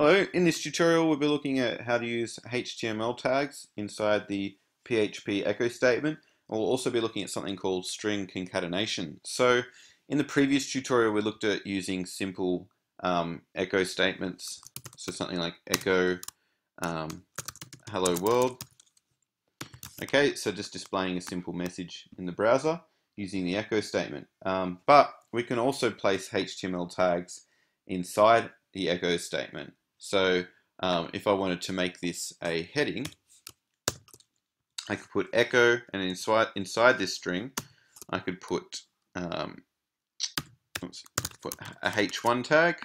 Hello, in this tutorial we'll be looking at how to use HTML tags inside the PHP echo statement. We'll also be looking at something called string concatenation. So in the previous tutorial we looked at using simple um, echo statements, so something like echo um, hello world. Okay, so just displaying a simple message in the browser using the echo statement. Um, but we can also place HTML tags inside the echo statement. So um, if I wanted to make this a heading, I could put echo and inside, inside this string, I could put, um, oops, put a h1 tag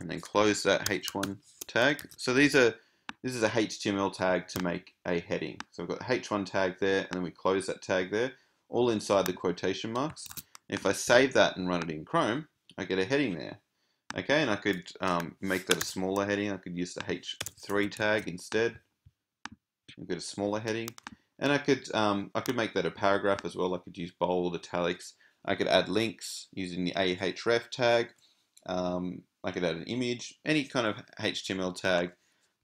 and then close that h1 tag. So these are this is a HTML tag to make a heading. So we've got h1 tag there and then we close that tag there, all inside the quotation marks. If I save that and run it in Chrome, I get a heading there. Okay, and I could um, make that a smaller heading. I could use the H3 tag instead. Get a smaller heading, and I could um, I could make that a paragraph as well. I could use bold, italics. I could add links using the ahref tag. Um, I could add an image. Any kind of HTML tag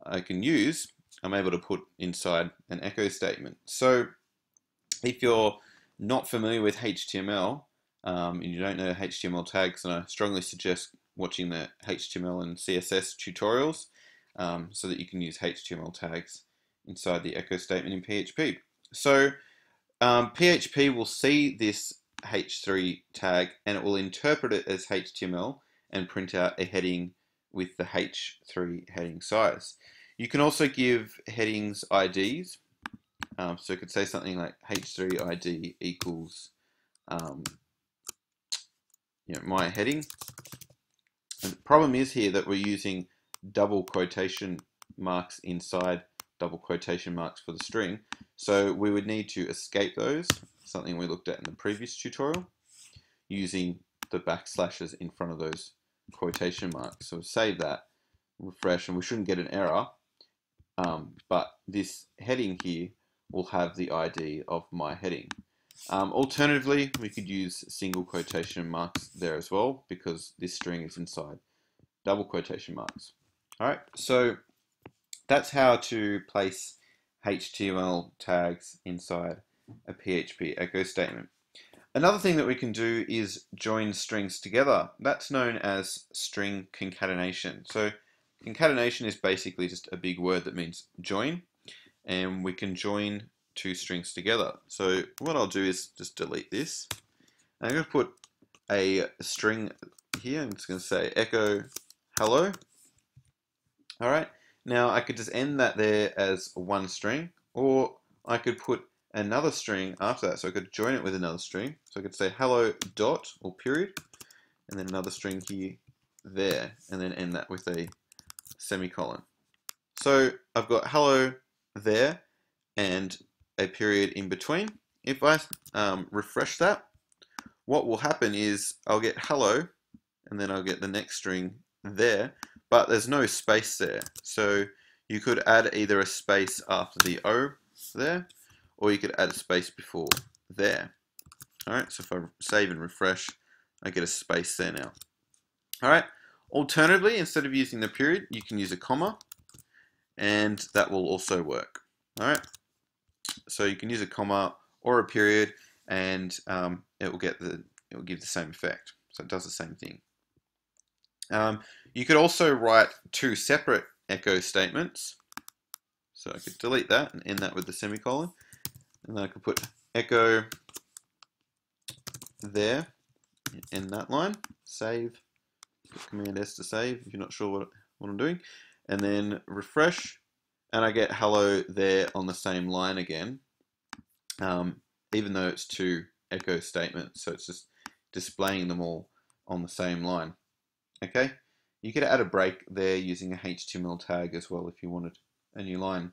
I can use, I'm able to put inside an echo statement. So if you're not familiar with HTML um, and you don't know HTML tags, then I strongly suggest watching the HTML and CSS tutorials um, so that you can use HTML tags inside the echo statement in PHP. So um, PHP will see this H3 tag and it will interpret it as HTML and print out a heading with the H3 heading size. You can also give headings IDs. Um, so it could say something like H3 ID equals um, you know, my heading and the problem is here that we're using double quotation marks inside double quotation marks for the string. So we would need to escape those, something we looked at in the previous tutorial, using the backslashes in front of those quotation marks. So save that, refresh, and we shouldn't get an error. Um, but this heading here will have the ID of my heading. Um, alternatively, we could use single quotation marks there as well because this string is inside double quotation marks. All right, so that's how to place HTML tags inside a PHP echo statement. Another thing that we can do is join strings together. That's known as string concatenation. So concatenation is basically just a big word that means join, and we can join two strings together. So what I'll do is just delete this. And I'm going to put a string here. I'm just going to say echo hello. All right. Now I could just end that there as one string, or I could put another string after that. So I could join it with another string. So I could say hello dot or period, and then another string here, there, and then end that with a semicolon. So I've got hello there, and a period in between. If I um, refresh that, what will happen is I'll get hello, and then I'll get the next string there, but there's no space there. So you could add either a space after the O there, or you could add a space before there. Alright, so if I save and refresh, I get a space there now. Alright, alternatively, instead of using the period, you can use a comma, and that will also work. Alright, so you can use a comma or a period and um, it will get the it will give the same effect. So it does the same thing. Um, you could also write two separate echo statements. So I could delete that and end that with the semicolon. And then I could put echo there in that line. Save. Command S to save if you're not sure what, what I'm doing. And then refresh and I get hello there on the same line again, um, even though it's two echo statements. So it's just displaying them all on the same line. Okay, you could add a break there using a HTML tag as well if you wanted a new line.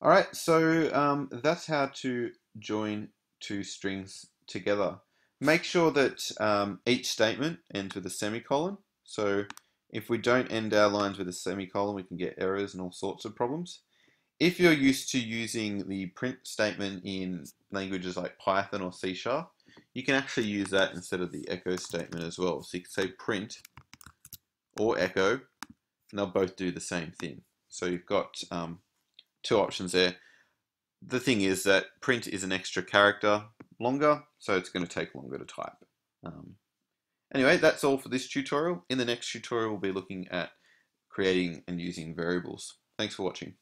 All right, so um, that's how to join two strings together. Make sure that um, each statement ends with a semicolon. So if we don't end our lines with a semicolon, we can get errors and all sorts of problems if you're used to using the print statement in languages like Python or C Sharp, you can actually use that instead of the echo statement as well. So you can say print or echo and they'll both do the same thing. So you've got um, two options there. The thing is that print is an extra character longer, so it's going to take longer to type. Um, anyway, that's all for this tutorial. In the next tutorial, we'll be looking at creating and using variables. Thanks for watching.